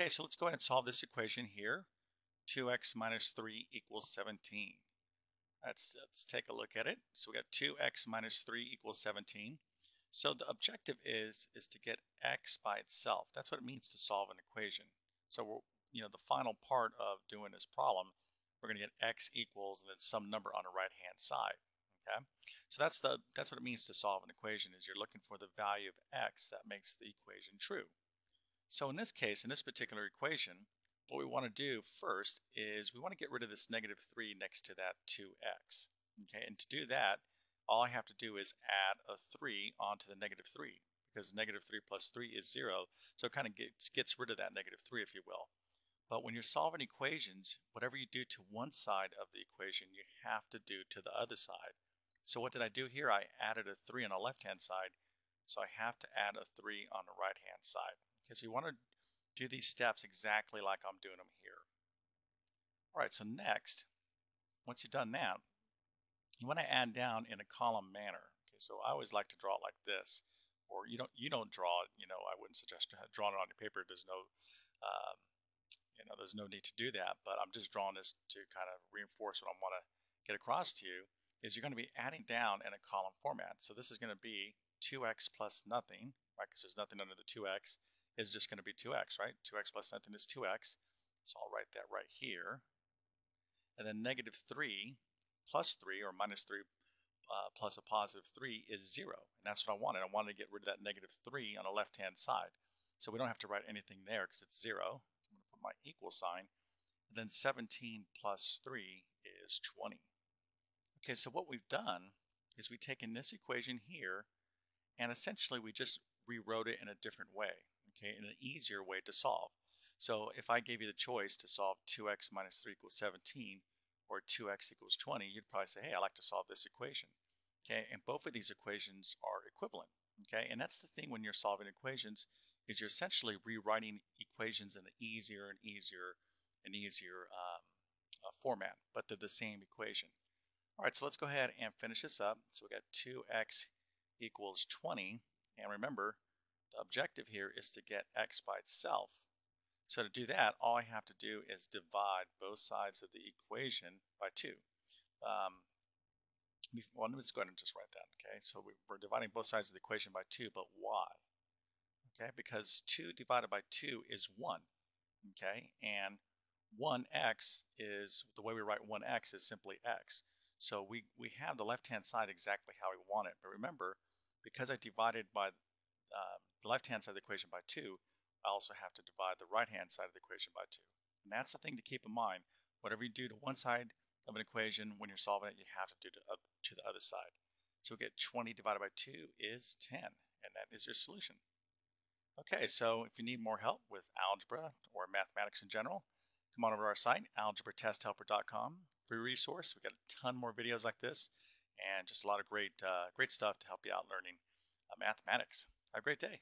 Okay, so let's go ahead and solve this equation here. 2x minus 3 equals 17. Let's, let's take a look at it. So we got 2x minus 3 equals 17. So the objective is, is to get x by itself. That's what it means to solve an equation. So you know, the final part of doing this problem, we're going to get x equals and then some number on the right-hand side. Okay, so that's the that's what it means to solve an equation. Is you're looking for the value of x that makes the equation true. So in this case, in this particular equation, what we want to do first is we want to get rid of this negative 3 next to that 2x. Okay, and to do that, all I have to do is add a 3 onto the negative 3 because negative 3 plus 3 is 0, so it kind of gets, gets rid of that negative 3 if you will. But when you're solving equations, whatever you do to one side of the equation, you have to do to the other side. So what did I do here? I added a 3 on the left-hand side, so I have to add a 3 on the right-hand side. Okay, so you want to do these steps exactly like I'm doing them here. All right, so next, once you've done that, you want to add down in a column manner. Okay, so I always like to draw it like this, or you don't you don't draw it. You know, I wouldn't suggest drawing it on your paper. There's no um, you know, there's no need to do that. But I'm just drawing this to kind of reinforce what I want to get across to you. Is you're going to be adding down in a column format. So this is going to be 2x plus nothing, right? Because there's nothing under the 2x is just going to be 2x, right? 2x plus nothing is 2x. So I'll write that right here. And then negative 3 plus 3 or minus 3 uh, plus a positive 3 is 0. And that's what I wanted. I wanted to get rid of that negative 3 on the left-hand side. So we don't have to write anything there because it's 0. I'm going to put my equal sign. And then 17 plus 3 is 20. Okay, so what we've done is we've taken this equation here and essentially we just rewrote it in a different way okay, in an easier way to solve. So if I gave you the choice to solve 2x minus 3 equals 17 or 2x equals 20, you'd probably say, hey, I like to solve this equation. Okay, and both of these equations are equivalent. Okay, and that's the thing when you're solving equations is you're essentially rewriting equations in an easier and easier and easier um, uh, format, but they're the same equation. All right, so let's go ahead and finish this up. So we got 2x equals 20, and remember, the objective here is to get x by itself. So to do that, all I have to do is divide both sides of the equation by 2. Um, well, let me just go ahead and just write that, okay? So we, are dividing both sides of the equation by 2, but why? Okay, because 2 divided by 2 is 1, okay? And 1x is, the way we write 1x is simply x. So we, we have the left-hand side exactly how we want it. But remember, because I divided by um, the left-hand side of the equation by 2, I also have to divide the right-hand side of the equation by 2. And that's the thing to keep in mind. Whatever you do to one side of an equation, when you're solving it, you have to do to, uh, to the other side. So we get 20 divided by 2 is 10, and that is your solution. Okay, so if you need more help with algebra or mathematics in general, come on over to our site, algebratesthelper.com. Free resource. We've got a ton more videos like this and just a lot of great, uh, great stuff to help you out learning uh, mathematics. Have a great day.